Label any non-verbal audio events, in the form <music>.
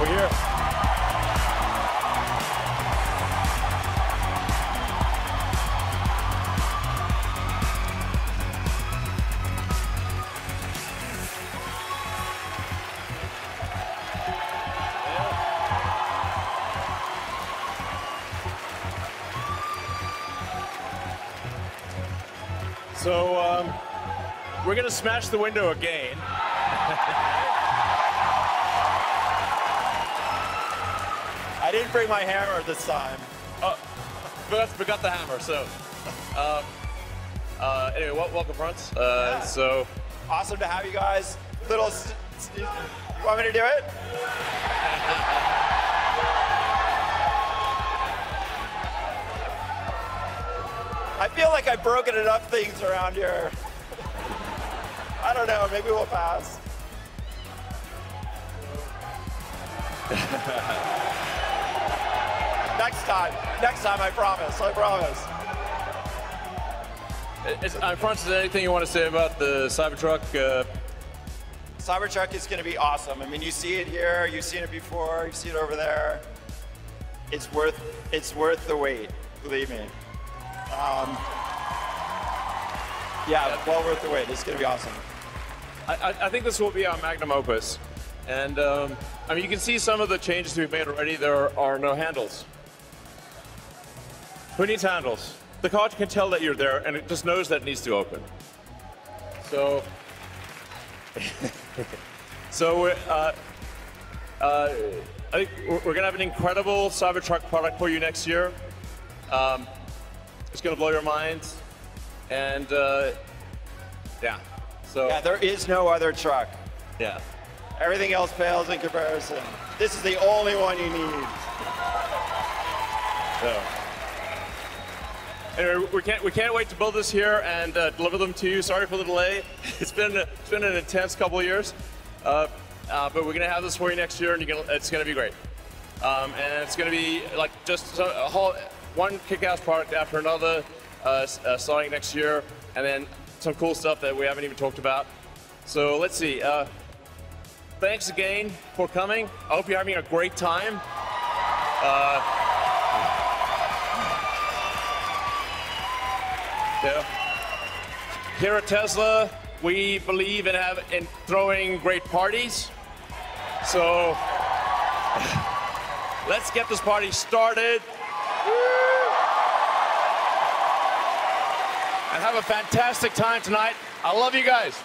We're here. So um, we're going to smash the window again. Didn't bring my hammer this time. Oh, forgot, forgot the hammer. So, uh, uh, anyway, wel- welcome, Franz. Uh, Yeah. So, Awesome to have you guys. Little. You want me to do it? I feel like I've broken enough things around here. I don't know. Maybe we'll pass. <laughs> Next time. Next time, I promise. I promise. is, uh, Franz, is there anything you want to say about the Cybertruck? Uh, Cybertruck is going to be awesome. I mean, you see it here, you've seen it before, you've seen it over there. It's worth it's worth the wait, believe me. Um, yeah, well worth the wait. It's going to be awesome. I, I- I think this will be our magnum opus. And um, I mean, you can see some of the changes we've made already. There are no handles. Who needs handles? The car can tell that you're there, and it just knows that it needs to open. So, <laughs> so uh, uh, I think we're, we're gonna have an incredible Cybertruck product for you next year. Um, it's gonna blow your mind, and uh, yeah. So Yeah, there is no other truck. yeah. Everything else pales in comparison. This is the only one you need. So. Anyway, we can't we can't wait to build this here and uh, deliver them to you. Sorry for the delay. <laughs> It's been it's been an intense couple of years, uh, uh, but we're gonna have this for you next year, and gonna, it's gonna be great. Um, and it's gonna be like just a whole one kick-ass product after another, uh, uh, starting next year, and then some cool stuff that we haven't even talked about. So let's see. Uh, thanks again for coming. I hope you're having a great time. Yeah. Here at Tesla, we believe in, have, in throwing great parties. So <sighs> let's get this party started. And have a fantastic time tonight. I love you guys.